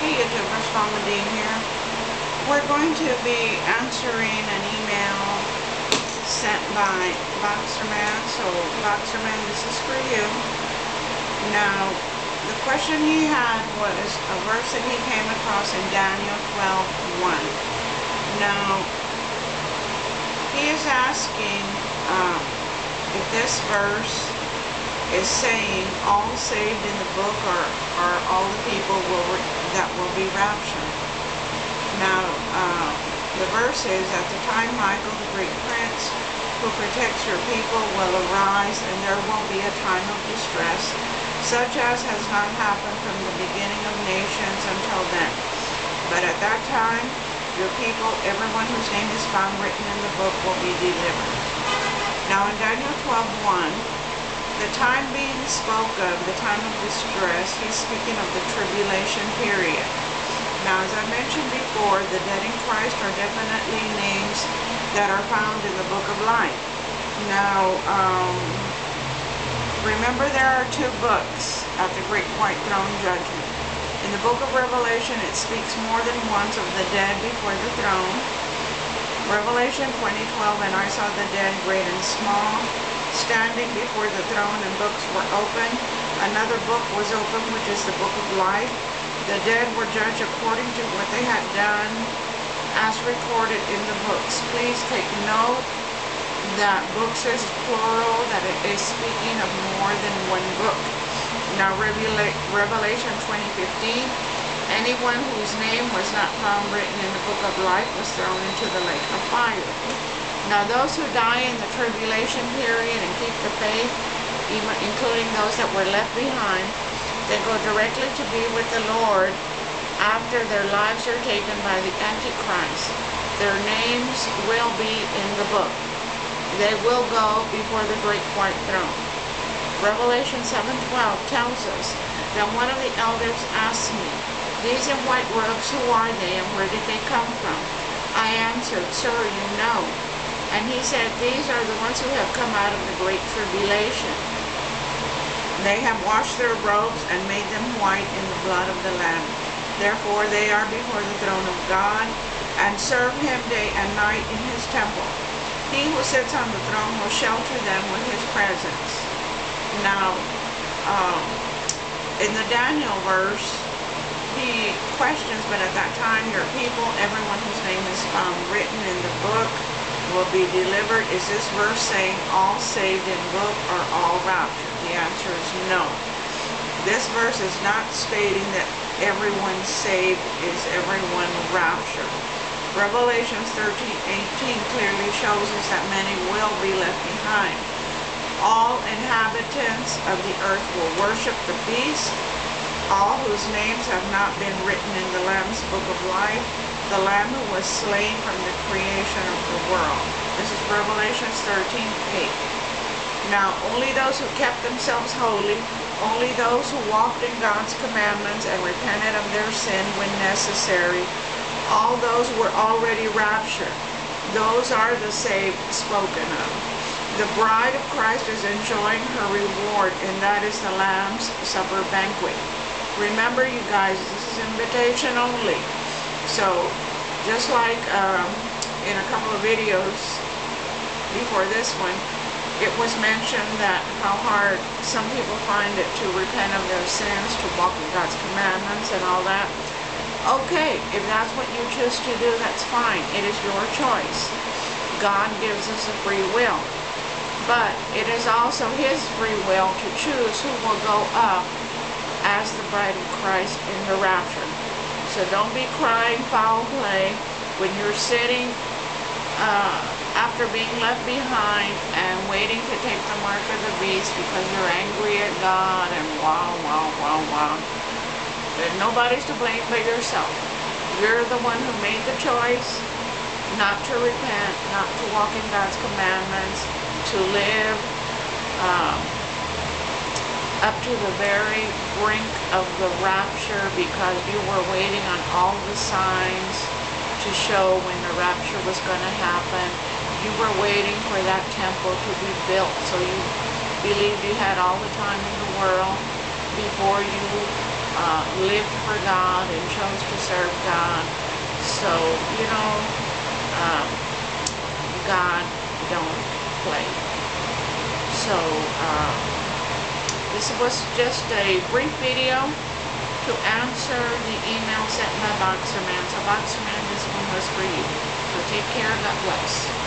Hey YouTubers, Mama Dean here. We're going to be answering an email sent by Boxerman. So Boxerman, this is for you. Now, the question he had was a verse that he came across in Daniel 12, 1. Now, he is asking um, if this verse is saying all saved in the book are, are all the people will be raptured. Now, uh, the verse is, at the time Michael, the great prince, who protects your people, will arise, and there will be a time of distress, such as has not happened from the beginning of nations until then. But at that time, your people, everyone whose name is found written in the book, will be delivered. Now in Daniel 12.1, the time being spoke of, the time of distress, he's speaking of the tribulation period. Now, as I mentioned before, the dead in Christ are definitely names that are found in the book of life. Now, um, remember there are two books at the great white throne judgment. In the book of Revelation, it speaks more than once of the dead before the throne. Revelation 2012, and I saw the dead, great and small, standing before the throne and books were opened. Another book was opened, which is the book of life. The dead were judged according to what they had done as recorded in the books. Please take note that books is plural, that it is speaking of more than one book. Now Revelation 2015, anyone whose name was not found written in the book of life was thrown into the lake of fire. Now those who die in the tribulation period and keep the faith, even including those that were left behind, they go directly to be with the Lord after their lives are taken by the Antichrist. Their names will be in the book. They will go before the great white throne. Revelation 7.12 tells us that one of the elders asked me, These in white robes, who are they and where did they come from? I answered, Sir, you know. And he said, These are the ones who have come out of the great tribulation. They have washed their robes and made them white in the blood of the Lamb. Therefore they are before the throne of God and serve him day and night in his temple. He who sits on the throne will shelter them with his presence. Now, um, in the Daniel verse, he questions, but at that time your people, everyone whose name is found written in the book, will be delivered. Is this verse saying all saved in book or all raptured? The answer is no. This verse is not stating that everyone saved is everyone raptured. Revelations 13, 18 clearly shows us that many will be left behind. All inhabitants of the earth will worship the beast, all whose names have not been written in the Lamb's book of life, the Lamb who was slain from the creation of the world. This is Revelation 13, 8. Now, only those who kept themselves holy, only those who walked in God's commandments and repented of their sin when necessary, all those were already raptured. Those are the saved spoken of. The bride of Christ is enjoying her reward, and that is the Lamb's Supper banquet. Remember, you guys, this is invitation only. So just like um, in a couple of videos before this one, it was mentioned that how hard some people find it to repent of their sins, to walk in God's commandments and all that. Okay, if that's what you choose to do, that's fine. It is your choice. God gives us a free will. But it is also his free will to choose who will go up as the bride of Christ in the rapture. So don't be crying foul play when you're sitting uh, after being left behind and waiting to take the mark of the beast because you're angry at God and wow, wow, wow, wow. But nobody's to blame but yourself. You're the one who made the choice not to repent, not to walk in God's commandments, to live um, up to the very brink of the rapture because you were waiting on all the signs to show when the rapture was going to happen. You were waiting for that temple to be built, so you believed you had all the time in the world before you uh, lived for God and chose to serve God. So, you know, um, God don't play. So, uh, this was just a brief video to answer the email sent by Boxerman. So Boxerman, this one was for you. So take care. God bless.